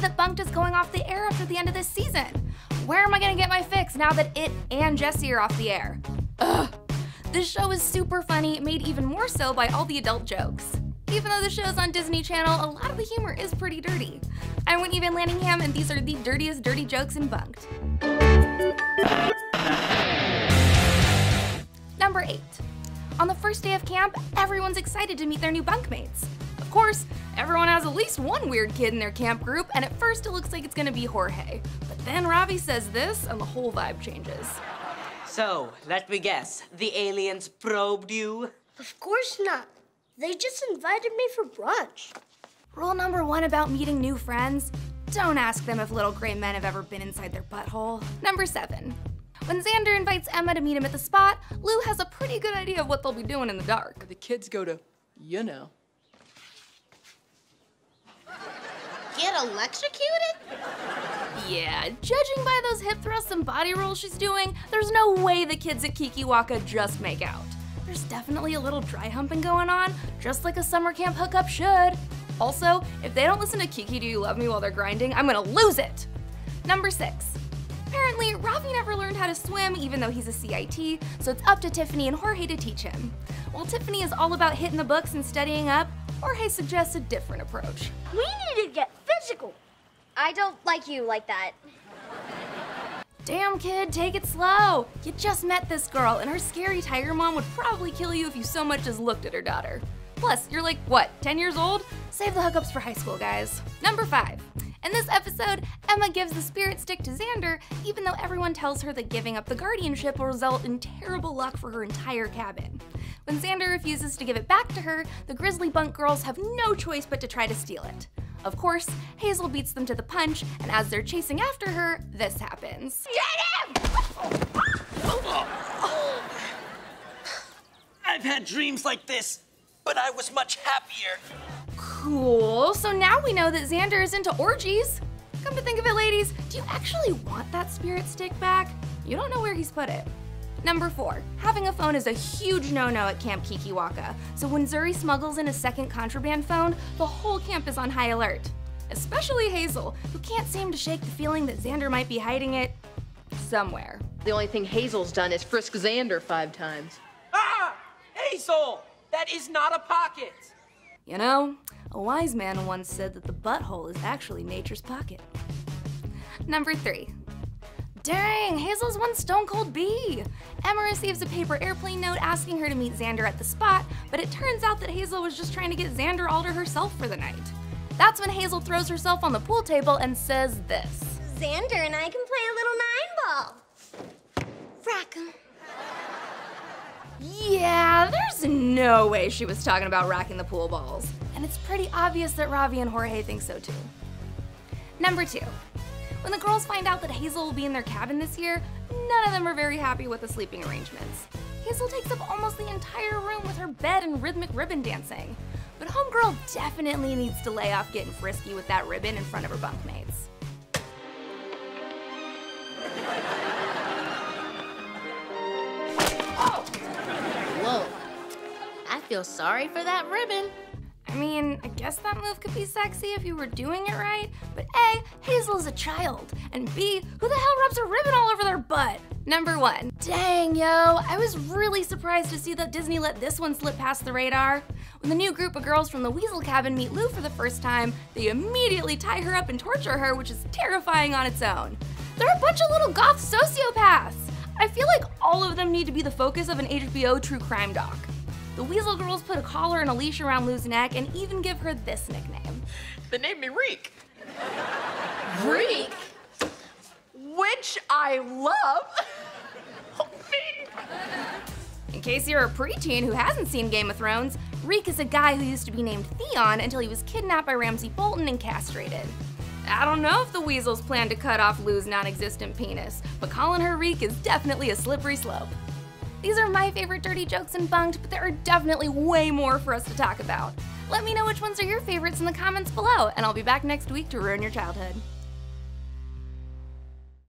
that Bunk'd is going off the air after the end of this season. Where am I gonna get my fix now that it and Jessie are off the air? Ugh. This show is super funny, made even more so by all the adult jokes. Even though the show is on Disney Channel, a lot of the humor is pretty dirty. I'm Whitney Van Laningham, and these are the dirtiest dirty jokes in Bunk'd. Number 8. On the first day of camp, everyone's excited to meet their new bunkmates. Of course, everyone has at least one weird kid in their camp group, and at first it looks like it's gonna be Jorge. But then Ravi says this, and the whole vibe changes. So, let me guess. The aliens probed you? Of course not. They just invited me for brunch. Rule number one about meeting new friends don't ask them if little gray men have ever been inside their butthole. Number seven. When Xander invites Emma to meet him at the spot, Lou has a pretty good idea of what they'll be doing in the dark. The kids go to, you know. Get electrocuted? Yeah, judging by those hip thrusts and body rolls she's doing, there's no way the kids at Kikiwaka just make out. There's definitely a little dry humping going on, just like a summer camp hookup should. Also, if they don't listen to Kiki Do You Love Me while they're grinding, I'm gonna lose it! Number 6. Apparently, Ravi never learned how to swim even though he's a CIT, so it's up to Tiffany and Jorge to teach him. While Tiffany is all about hitting the books and studying up, Jorge suggests a different approach. We need to get. I don't like you like that. Damn kid, take it slow. You just met this girl, and her scary tiger mom would probably kill you if you so much as looked at her daughter. Plus, you're like, what, 10 years old? Save the hookups for high school, guys. Number 5. In this episode, Emma gives the spirit stick to Xander, even though everyone tells her that giving up the guardianship will result in terrible luck for her entire cabin. When Xander refuses to give it back to her, the Grizzly Bunk girls have no choice but to try to steal it. Of course, Hazel beats them to the punch, and as they're chasing after her, this happens. Get him! I've had dreams like this, but I was much happier. Cool, so now we know that Xander is into orgies. Come to think of it, ladies, do you actually want that spirit stick back? You don't know where he's put it. Number four, having a phone is a huge no-no at Camp Kikiwaka, so when Zuri smuggles in a second contraband phone, the whole camp is on high alert. Especially Hazel, who can't seem to shake the feeling that Xander might be hiding it somewhere. The only thing Hazel's done is frisk Xander five times. Ah! Hazel! That is not a pocket! You know, a wise man once said that the butthole is actually nature's pocket. Number three. Dang, Hazel's one stone cold bee. Emma receives a paper airplane note asking her to meet Xander at the spot, but it turns out that Hazel was just trying to get Xander all to herself for the night. That's when Hazel throws herself on the pool table and says this. Xander and I can play a little nine ball. Rack 'em. Yeah, there's no way she was talking about racking the pool balls. And it's pretty obvious that Ravi and Jorge think so too. Number two. When the girls find out that Hazel will be in their cabin this year, none of them are very happy with the sleeping arrangements. Hazel takes up almost the entire room with her bed and rhythmic ribbon dancing. But Homegirl definitely needs to lay off getting frisky with that ribbon in front of her bunkmates. Whoa. I feel sorry for that ribbon. I mean, I guess that move could be sexy if you were doing it right, but A, Hazel is a child, and B, who the hell rubs a ribbon all over their butt? Number one. Dang, yo, I was really surprised to see that Disney let this one slip past the radar. When the new group of girls from the Weasel Cabin meet Lou for the first time, they immediately tie her up and torture her, which is terrifying on its own. They're a bunch of little goth sociopaths. I feel like all of them need to be the focus of an HBO true crime doc. The Weasel girls put a collar and a leash around Lou's neck and even give her this nickname. They named me Reek. Reek? Which I love. In case you're a preteen who hasn't seen Game of Thrones, Reek is a guy who used to be named Theon until he was kidnapped by Ramsay Bolton and castrated. I don't know if the Weasels plan to cut off Lou's non-existent penis, but calling her Reek is definitely a slippery slope. These are my favorite dirty jokes and Bunk'd, but there are definitely way more for us to talk about. Let me know which ones are your favorites in the comments below, and I'll be back next week to ruin your childhood.